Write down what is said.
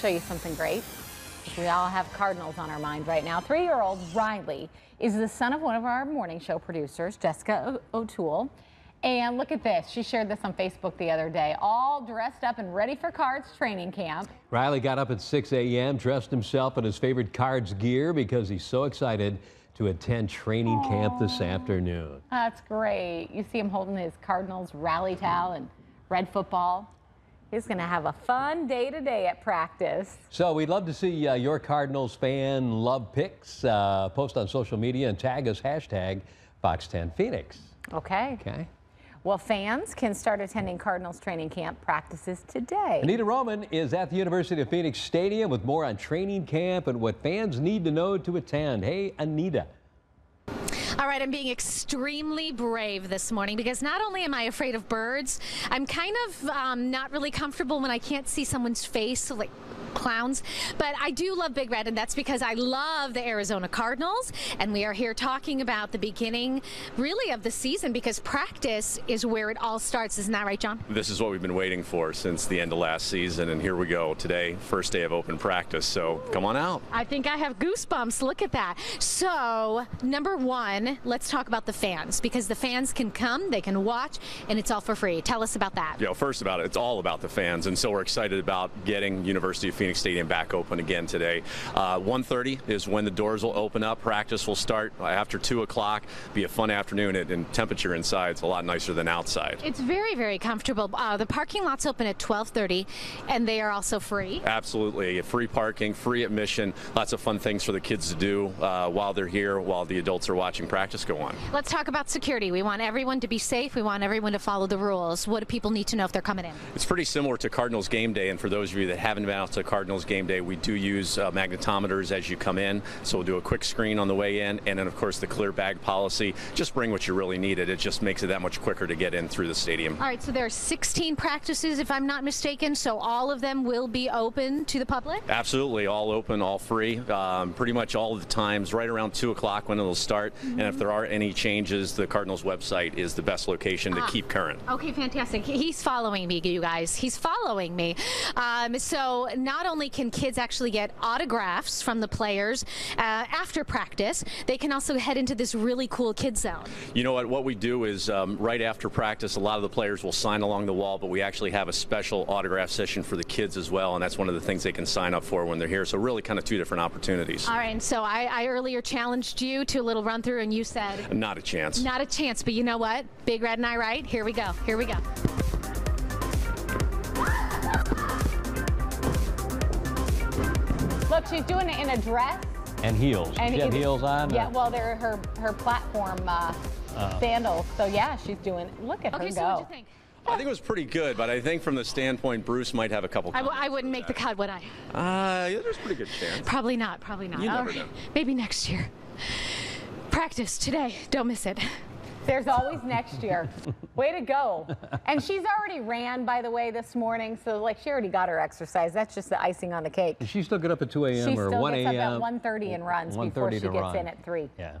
show you something great. We all have Cardinals on our mind right now. Three-year-old Riley is the son of one of our morning show producers, Jessica O'Toole. And look at this. She shared this on Facebook the other day, all dressed up and ready for Cards training camp. Riley got up at 6 a.m., dressed himself in his favorite Cards gear because he's so excited to attend training Aww. camp this afternoon. That's great. You see him holding his Cardinals rally towel and red football. He's going to have a fun day today at practice. So we'd love to see uh, your Cardinals fan love pics. Uh, post on social media and tag us hashtag Fox 10 Phoenix. Okay. Okay. Well, fans can start attending Cardinals training camp practices today. Anita Roman is at the University of Phoenix Stadium with more on training camp and what fans need to know to attend. Hey, Anita. All right, I'm being extremely brave this morning because not only am I afraid of birds, I'm kind of um, not really comfortable when I can't see someone's face, so like clowns. But I do love Big Red, and that's because I love the Arizona Cardinals. And we are here talking about the beginning, really, of the season because practice is where it all starts. Isn't that right, John? This is what we've been waiting for since the end of last season. And here we go today, first day of open practice. So come on out. I think I have goosebumps. Look at that. So, number one, let's talk about the fans because the fans can come, they can watch, and it's all for free. Tell us about that. Yeah, you know, first about it, it's all about the fans. And so we're excited about getting University of Phoenix Stadium back open again today. Uh, 1.30 is when the doors will open up. Practice will start after 2 o'clock. Be a fun afternoon, and temperature inside is a lot nicer than outside. It's very, very comfortable. Uh, the parking lot's open at 12.30, and they are also free. Absolutely. Free parking, free admission, lots of fun things for the kids to do uh, while they're here, while the adults are watching practice go on. Let's talk about security. We want everyone to be safe. We want everyone to follow the rules. What do people need to know if they're coming in? It's pretty similar to Cardinals game day, and for those of you that haven't been out to Cardinals game day, we do use uh, magnetometers as you come in. So we'll do a quick screen on the way in, and then of course the clear bag policy. Just bring what you really needed. It just makes it that much quicker to get in through the stadium. All right, so there are 16 practices, if I'm not mistaken. So all of them will be open to the public. Absolutely, all open, all free. Um, pretty much all the times, right around two o'clock when it'll start. Mm -hmm. And if mm-hmm. there are any changes, the Cardinals website is the best location to ah, keep current. Okay, fantastic. He's following me, you guys. He's following me. Um, so not only can kids actually get autographs from the players uh, after practice. They can also head into this really cool kid zone. You know what? What we do is um, right after practice, a lot of the players will sign along the wall, but we actually have a special autograph session for the kids as well, and that's one of the things they can sign up for when they're here. So really, kind of two different opportunities. All right. And so I, I earlier challenged you to a little run through, and you said not a chance. Not a chance. But you know what? Big Red and I, right? Here we go. Here we go. Look, she's doing it in a dress. And heels. And she had heels on? Yeah, well, they're her, her platform uh, uh, sandals. So, yeah, she's doing Look at okay, her so go. What you think? I think it was pretty good, but I think from the standpoint, Bruce might have a couple. I w- I wouldn't make that. the cut, would I? Uh, yeah, there's a pretty good chance. Probably not. Probably not. You never know. Maybe next year. Practice today. Don't miss it. There's always next year. Way to go. And she's already ran, by the way, this morning. So, like, she already got her exercise. That's just the icing on the cake. Does she still get up at 2 a.m. or 1 a.m.? She still gets up at 1.30 and runs before she gets run. in at 3. Yeah.